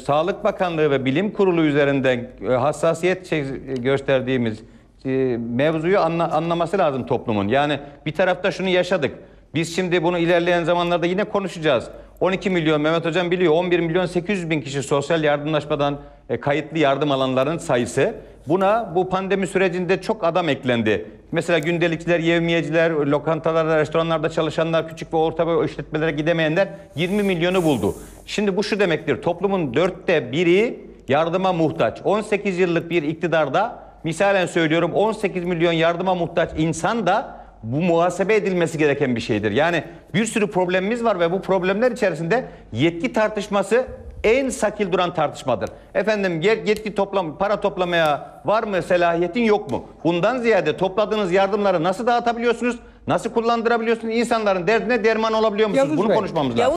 Sağlık Bakanlığı ve Bilim Kurulu üzerinden e, hassasiyet gösterdiğimiz e, mevzuyu anla- anlaması lazım toplumun. Yani bir tarafta şunu yaşadık. Biz şimdi bunu ilerleyen zamanlarda yine konuşacağız. 12 milyon Mehmet Hocam biliyor 11 milyon 800 bin kişi sosyal yardımlaşmadan e, kayıtlı yardım alanların sayısı. Buna bu pandemi sürecinde çok adam eklendi. Mesela gündelikçiler, yevmiyeciler, lokantalarda, restoranlarda çalışanlar, küçük ve orta boy işletmelere gidemeyenler 20 milyonu buldu. Şimdi bu şu demektir. Toplumun dörtte biri yardıma muhtaç. 18 yıllık bir iktidarda misalen söylüyorum 18 milyon yardıma muhtaç insan da bu muhasebe edilmesi gereken bir şeydir. Yani bir sürü problemimiz var ve bu problemler içerisinde yetki tartışması en sakil duran tartışmadır. Efendim ye- yetki toplam para toplamaya var mı selahiyetin yok mu? Bundan ziyade topladığınız yardımları nasıl dağıtabiliyorsunuz? Nasıl kullandırabiliyorsunuz? İnsanların derdine derman olabiliyor musunuz? Yavuz Bunu Bey. konuşmamız lazım. Yavuz